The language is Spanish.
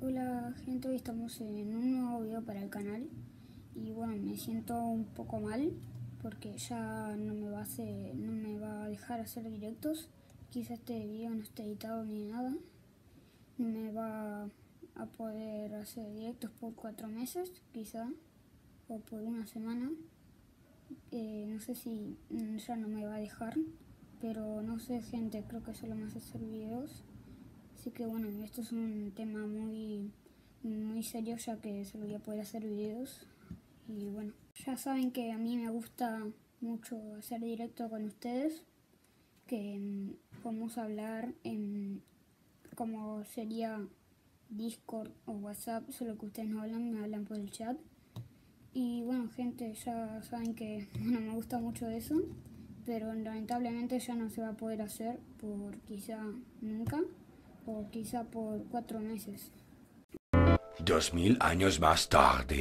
Hola, gente, hoy estamos en un nuevo video para el canal y bueno, me siento un poco mal porque ya no me va a, no me va a dejar hacer directos. Quizá este video no esté editado ni nada. No me va a poder hacer directos por cuatro meses, quizá, o por una semana. Eh, no sé si ya no me va a dejar, pero no sé, gente, creo que solo me hace hacer videos. Así que bueno, esto es un tema muy, muy serio ya que solo voy a poder hacer videos. Y bueno, ya saben que a mí me gusta mucho hacer directo con ustedes. Que mm, podemos hablar en como sería Discord o WhatsApp, solo que ustedes no hablan, me hablan por el chat. Y bueno, gente, ya saben que bueno, me gusta mucho eso, pero lamentablemente ya no se va a poder hacer por quizá nunca o quizá por cuatro meses. Dos mil años más tarde.